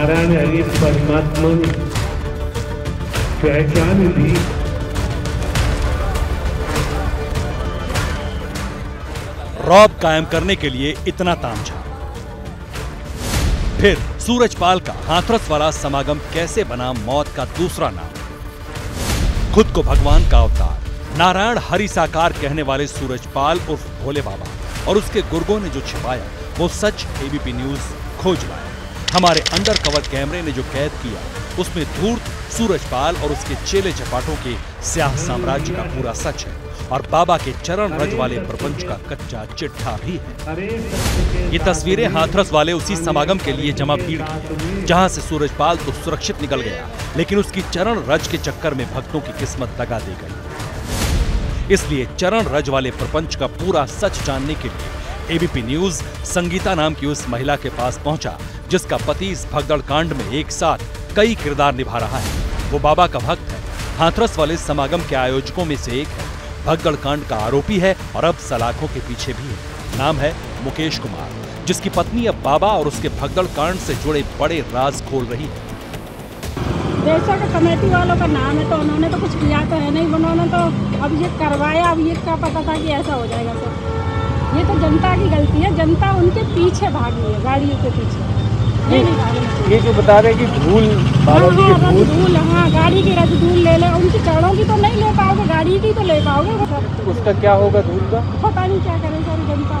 नारायण हरि परमात्मा ने पहचान दी रौब कायम करने के लिए इतना तामझाम फिर सूरजपाल का हाथरस वाला समागम कैसे बना मौत का दूसरा नाम? खुद को भगवान का अवतार, नारायण हरि साकार कहने वाले सूरजपाल उर्फ़ भोले बाबा और उसके गुर्गों ने जो छिपाया, वो सच एबीपी न्यूज़ खोज लाया हमारे अंडर कवर कैमरे ने जो कैद किया, उसमें धूर्त सूरजपाल और उसके चेले चपाटों के स्याह साम्राज्य का पूरा सच है और बाबा के चरण रज वाले प्रपंच का कच्चा चिट्ठा भी है। ये तस्वीरें हाथरस वाले उसी समागम के लिए जमा भीड़ की जहाँ से सूरजपाल तो सुरक्षित निकल गया, लेकिन उसकी चरण रज के चक्कर में भक्तों की किस्मत दगा दी गई। इसलिए चरण रज वाले प्रपंच का पूरा सच जानने के लिए एबीपी न्यूज़ संगीता नाम की उस महिला के पास पहुँचा जिसका पति इस भगदड़ कांड में एक साथ कई किरदार निभा रहा है। वो बाबा का भक्त है। हाथरस वाले समागम के आयोजकों में से एक है। भगदड़ कांड का आरोपी है और अब सलाखों के पीछे भी है। नाम है मुकेश कुमार, जिसकी पत्नी अब बाबा और उसके भगदड़ कांड से जुड़े बड़े राज खोल रही है। बेशक कमेटी वालों का नाम है तो उन्होंने तो कुछ किया तो है नहीं। उन्होंने तो अब ये करवाया, अब ये क्या पता था कि ऐसा हो जाएगा सर ये तो जनता की गलती है। जनता उनके पीछे भागी है, गाड़ियों के पीछे। ये जो बता रहे कि धूल हाँ हाँ की धूल हाँ गाड़ी की रसगुल ले ले। उनकी चढ़ों की तो नहीं ले पाओगे गाड़ी की तो ले पाओगे। उसका क्या होगा धूल का? पता नहीं क्या करें सर जनता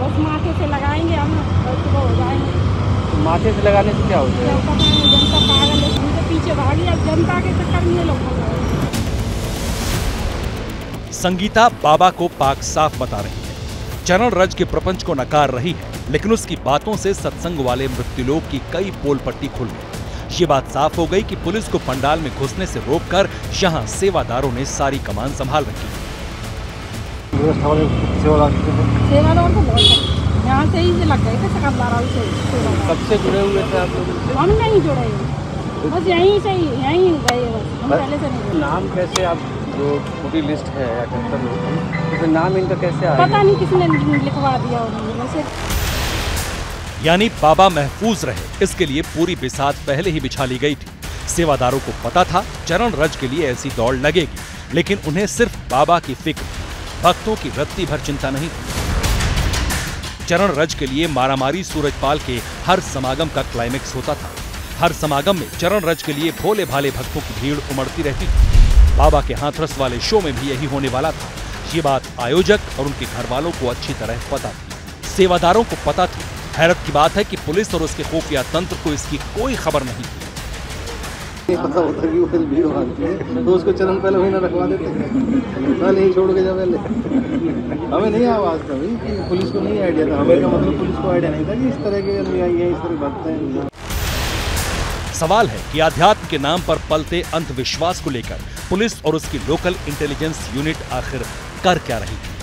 बस माथे से लगाएँगे हम बस वो हो जाएँगे। माथे से लगाने से क्या होता है? नहीं जनता पागल है उनके पीछे भागी अब जनता के चक्कर में लोग संगीता बाबा को पाक साफ़ बता रही है। चरण रज के प्रपंच को नकार रही है लेकिन उसकी बातों से सत्संग वाले मृत्युलोक की कई पोल पट्टी खुल गई। ये बात साफ़ हो गई कि पुलिस को पंडाल में घुसने से रोककर यहाँ सेवादारों ने सारी कमान संभाल रखी। तो है। यहाँ से ही लग गए थे सकलदारा से सेवादार। कब से जुड़े हुए थे आप लोग? हम नहीं जुड़े बस यहीं से ही यहीं गए बस हम पहले से नहीं नाम कैसे आप जो पूरी लिस्ट है अठहत्तर लोग तो नाम इनका कैसे आया? पता नहीं किसने लिखवा दिया उन्होंने यानी बाबा महफूज रहे इसके लिए पूरी बिसात पहले ही बिछा ली गई थी। सेवादारों को पता था चरण रज के लिए ऐसी दौड़ लगेगी लेकिन उन्हें सिर्फ़ बाबा की फ़िक्र भक्तों की रत्ती भर चिंता नहीं। चरण रज के लिए मारामारी सूरजपाल के हर समागम का क्लाइमेक्स होता था। हर समागम में चरण रज के लिए भोले भाले भक्तों की भीड़ उमड़ती रहती थी। बाबा के हाथरस वाले शो में भी यही होने वाला था। ये बात आयोजक और उनके घर वालों को अच्छी तरह पता थी। सेवादारों को पता थी। हैरत की बात है कि पुलिस और उसके खुफिया तंत्र को इसकी कोई खबर नहीं थी। पता होता कि वो भीड़ भागती है। तो उसको चरण पहले वहीं ना रखवा देते पहले छोड़ के जा पहले। हमें नहीं आवाज़ कभी कि पुलिस को नहीं आइडिया था। हमें का मतलब पुलिस को आइडिया नहीं था कि इस तरह के अनुयायी हैं इस तरह भक्त हैं। सवाल है कि अध्यात्म के नाम पर पलते अंधविश्वास को लेकर पुलिस और उसकी लोकल इंटेलिजेंस यूनिट आखिर कर क्या रही? थी